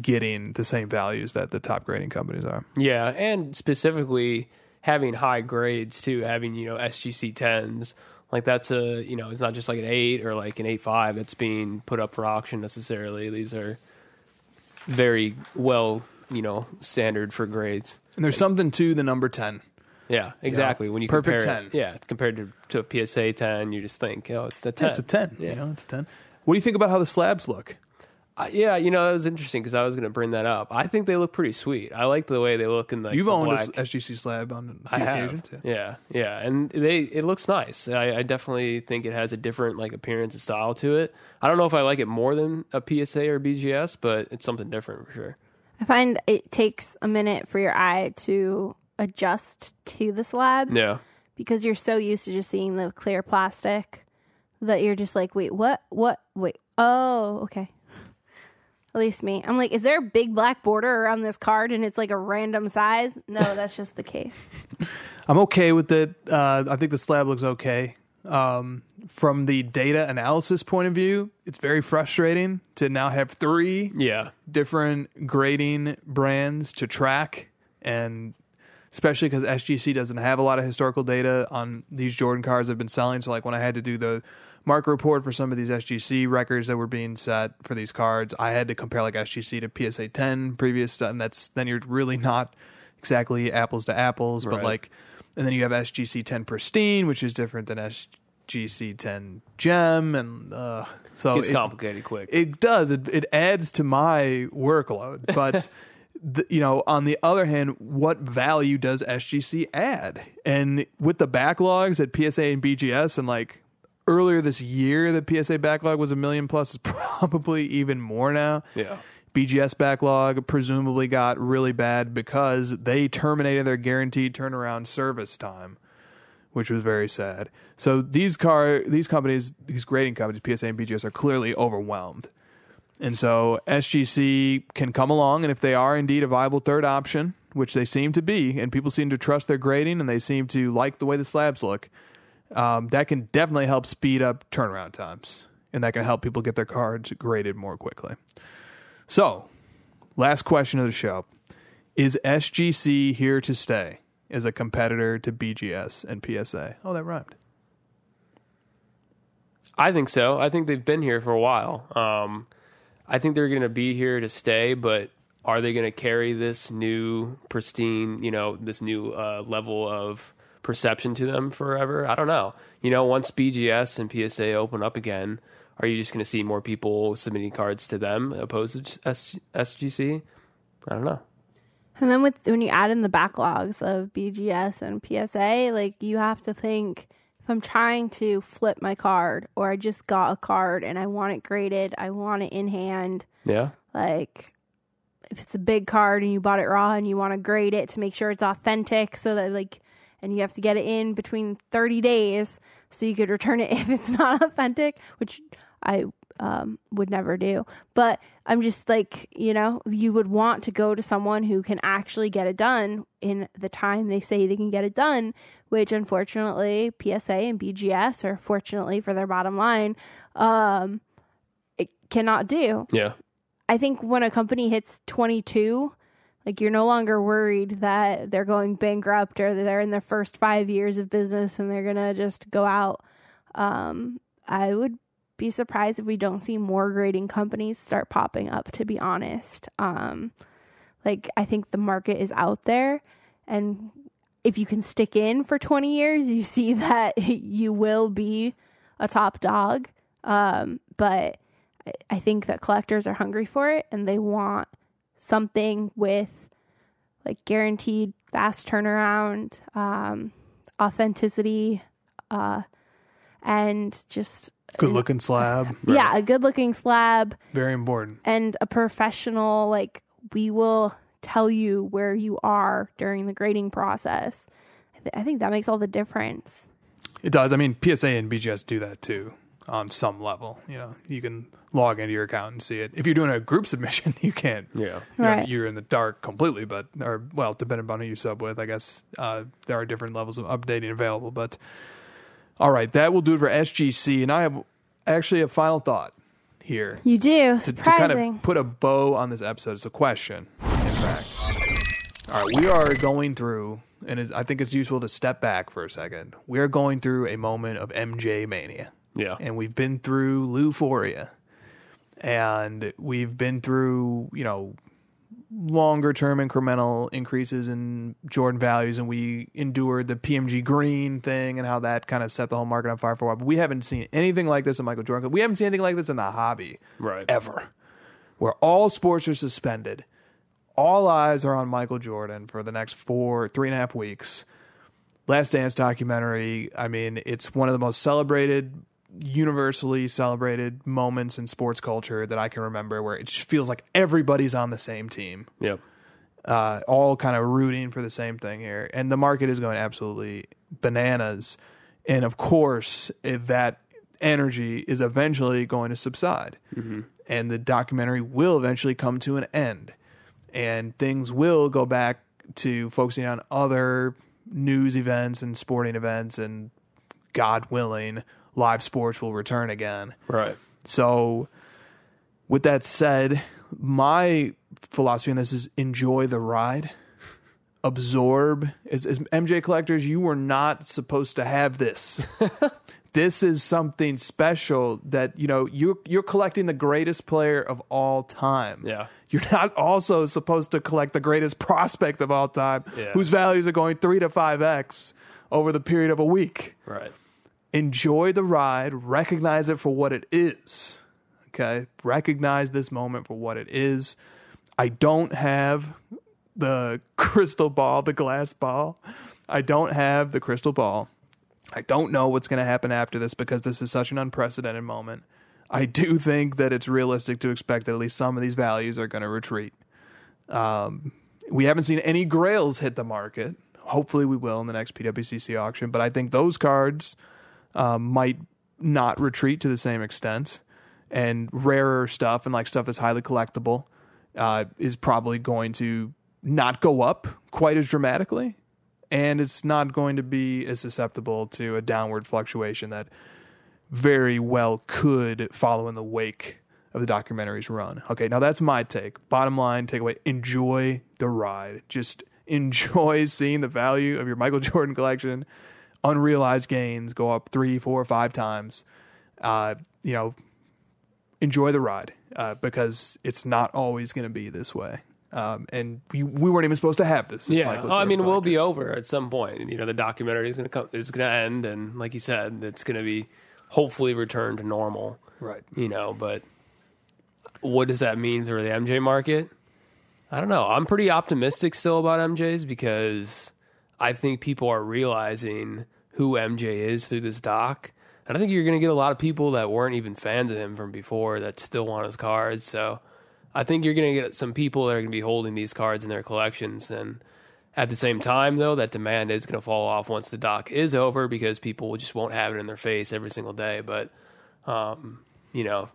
getting the same values that the top grading companies are. Yeah, and specifically having high grades too, having you know SGC tens, like that's a you know it's not just like an eight or like an eight five that's being put up for auction necessarily. These are very well you know standard for grades. And there's something to the number 10. Yeah, exactly. When you perfect compare 10. it, yeah, compared to, to a PSA ten, you just think, oh, it's the ten. It's a 10. Yeah. You know, it's a 10. What do you think about how the slabs look? Uh, yeah, you know that was interesting because I was going to bring that up. I think they look pretty sweet. I like the way they look in the. You've the owned black. a SGC slab on a few have. occasions. Yeah. yeah, and they it looks nice. I, I definitely think it has a different like appearance and style to it. I don't know if I like it more than a PSA or BGS, but it's something different for sure. I find it takes a minute for your eye to adjust to the slab Yeah, because you're so used to just seeing the clear plastic that you're just like, wait, what? What? Wait. Oh, okay. At least me. I'm like, is there a big black border around this card and it's like a random size? No, that's just the case. I'm okay with it. Uh, I think the slab looks okay. Um, from the data analysis point of view, it's very frustrating to now have three yeah, different grading brands to track and especially because SGC doesn't have a lot of historical data on these Jordan cards I've been selling. So like when I had to do the market report for some of these SGC records that were being set for these cards, I had to compare like SGC to PSA 10 previous stuff. And that's then you're really not exactly apples to apples, but like, and then you have SGC 10 pristine, which is different than SGC 10 gem. And uh, so gets it- complicated quick. it does. It, it adds to my workload. But, the, you know, on the other hand, what value does SGC add? And with the backlogs at PSA and BGS, and like earlier this year, the PSA backlog was a million plus. It's probably even more now. yeah, BGS backlog presumably got really bad because they terminated their guaranteed turnaround service time, which was very sad. So these car these companies, these grading companies, PSA and BGS, are clearly overwhelmed. And so SGC can come along, and if they are indeed a viable third option, which they seem to be, and people seem to trust their grading and they seem to like the way the slabs look, um, that can definitely help speed up turnaround times, and that can help people get their cards graded more quickly. So, last question of the show Is SGC here to stay as a competitor to BGS and PSA? Oh, that rhymed. I think so. I think they've been here for a while. Um, I think they're going to be here to stay, but are they going to carry this new pristine, you know, this new uh, level of perception to them forever? I don't know. You know, once BGS and PSA open up again, are you just going to see more people submitting cards to them opposed to S- SGC? I don't know. And then with when you add in the backlogs of BGS and PSA, like you have to think if I'm trying to flip my card or I just got a card and I want it graded, I want it in hand, Yeah. like if it's a big card and you bought it raw and you want to grade it to make sure it's authentic so that like and you have to get it in between 30 days so you could return it if it's not authentic, which I um, would never do. But I'm just like, you know, you would want to go to someone who can actually get it done in the time they say they can get it done, which unfortunately PSA and BGS, or fortunately for their bottom line, um, it cannot do. Yeah. I think when a company hits 22, like you're no longer worried that they're going bankrupt or they're in their first five years of business and they're gonna just go out. Um, I would be surprised if we don't see more grading companies start popping up. To be honest, um, like I think the market is out there, and if you can stick in for 20 years, you see that you will be a top dog. Um, but I- I think that collectors are hungry for it and they want something with like guaranteed fast turnaround, um, authenticity, uh, and just Good looking slab. yeah, a good looking slab Very important. and a professional. Like we will tell you where you are during the grading process. I, th- I think that makes all the difference. It does. I mean, PSA and BGS do that too on some level. You know, you can log into your account and see it. If you're doing a group submission, you can't. Yeah. You're, Right. you're in the dark completely, but or well, depending on who you sub with, I guess uh, there are different levels of updating available. But all right, that will do it for SGC. And I have actually a final thought here You do to, to kind of put a bow on this episode. It's a question, in fact. All right, we are going through, and I think it's useful to step back for a second. We are going through a moment of MJ mania, Yeah. and we've been through Euphoria, and we've been through, you know, longer term incremental increases in Jordan values, and we endured the PMG green thing and how that kind of set the whole market on fire for a while. But we haven't seen anything like this in Michael Jordan. We haven't seen anything like this in the hobby Right. ever, where all sports are suspended. All eyes are on Michael Jordan for the next four, three and a half weeks. Last Dance documentary. I mean, it's one of the most celebrated, universally celebrated moments in sports culture that I can remember, where it just feels like everybody's on the same team, Yeah. uh, all kind of rooting for the same thing here, and the market is going absolutely bananas. And of course, if that energy is eventually going to subside, and the documentary will eventually come to an end, and things will go back to focusing on other news events and sporting events, and God willing, live sports will return again. Right. So, with that said, my philosophy on this is enjoy the ride, absorb. As, as MJ collectors, you were not supposed to have this. this is something special that you know you're you're collecting the greatest player of all time. Yeah. You're not also supposed to collect the greatest prospect of all time, Yeah. whose values are going three to five x over the period of a week Right. Enjoy the ride, recognize it for what it is. Okay? Recognize this moment for what it is. I don't have the crystal ball, the glass ball. I don't have the crystal ball. I don't know what's going to happen after this because this is such an unprecedented moment. I do think that it's realistic to expect that at least some of these values are going to retreat. Um, we haven't seen any grails hit the market. Hopefully, we will in the next PWCC auction, but I think those cards um, might not retreat to the same extent. And rarer stuff and like stuff that's highly collectible uh, is probably going to not go up quite as dramatically. And it's not going to be as susceptible to a downward fluctuation that very well could follow in the wake of the documentary's run. Okay, now that's my take. Bottom line takeaway enjoy the ride. Just enjoy seeing the value of your Michael Jordan collection, unrealized gains go up three, four, five times. Uh, you know, enjoy the ride uh, because it's not always going to be this way. Um, and we, we weren't even supposed to have this. Yeah, Oh, I mean, we'll be over at some point. You know, the documentary is going to come, is going to end, and like you said, it's going to be hopefully returned to normal. Right. You know, but what does that mean for the MJ market? I don't know. I'm pretty optimistic still about MJ's because I think people are realizing who MJ is through this doc. And I think you're going to get a lot of people that weren't even fans of him from before that still want his cards. So I think you're going to get some people that are going to be holding these cards in their collections. And at the same time, though, that demand is going to fall off once the doc is over because people just won't have it in their face every single day. But, um, you know,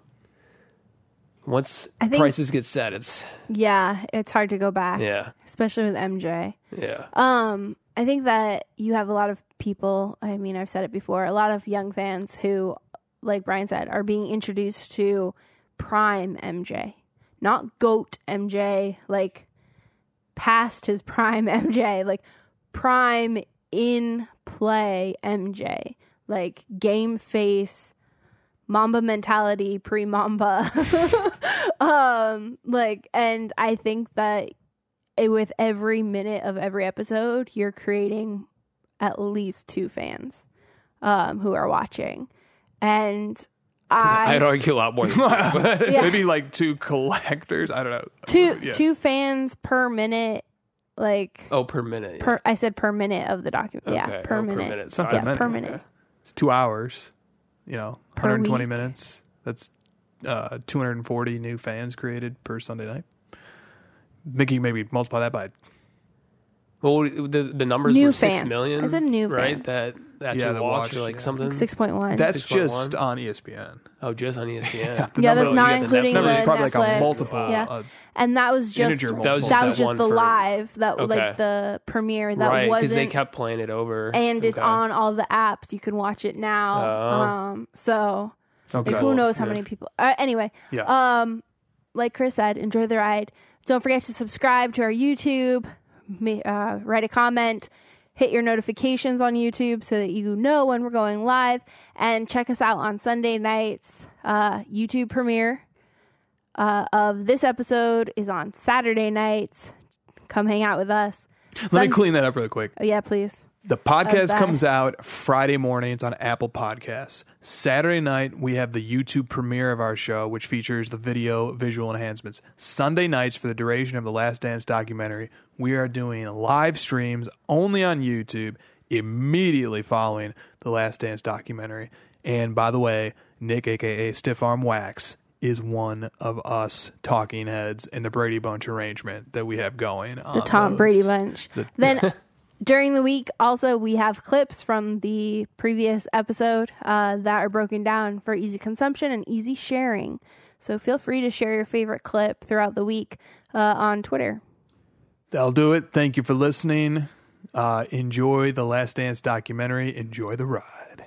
once I think- prices get set, it's Yeah, it's hard to go back. yeah, Especially with MJ. yeah. Um, I think that you have a lot of people, I mean, I've said it before, a lot of young fans who, like Brian said, are being introduced to prime MJ. Not GOAT MJ, like past his prime MJ, like prime in play MJ, like game face, Mamba mentality, pre Mamba. um, like, and I think that with every minute of every episode, you're creating at least two fans um, who are watching. And I, I'd argue a lot more. Than two, Yeah. Maybe like two collectors. I don't know. two Yeah. two fans per minute, like oh, per minute. yeah. per. I said per minute of the document. Yeah, per oh, minute. It's not Sorry. that Yeah, many. per minute. It's two hours. You know, Per 120 week. minutes. That's uh, 240 new fans created per Sunday night. Mickey, maybe multiply that by Well, the the numbers New were six fans. million. I said new right? fans. That that Yeah, you that watch watch, or like yeah. something. Six point one. that's 6.1? just on ESPN. oh, just on ESPN. The Yeah, that's not got the including Netflix. the Number is probably like a multiple. Yeah. uh, and that was just Integer that was, multiple. just the for- live that Okay. like the premiere that right, wasn't they kept playing it over. and it's on all the apps. You can watch it now. Oh. Um, so Okay. like, who knows how Yeah. many people? Uh, anyway, Yeah. um, like Chris said, enjoy the ride. Don't forget to subscribe to our YouTube. Uh, write a comment. Hit your notifications on YouTube so that you know when we're going live. And check us out on Sunday nights. Uh, YouTube premiere uh, of this episode is on Saturday nights. Come hang out with us. Let me clean that up really quick. Oh yeah, please. The podcast comes out Friday morning. It's on Apple Podcasts. Saturday night, we have the YouTube premiere of our show, which features the video visual enhancements. Sunday nights, for the duration of the Last Dance documentary, we are doing live streams only on YouTube immediately following the Last Dance documentary. And by the way, Nick, aka Stiff Arm Wax, is one of us talking heads in the Brady Bunch arrangement that we have going. the Tom Brady bunch. then during the week, also we have clips from the previous episode uh, that are broken down for easy consumption and easy sharing. So feel free to share your favorite clip throughout the week uh, on Twitter. That'll do it. Thank you for listening. Uh, enjoy the Last Dance documentary. Enjoy the ride.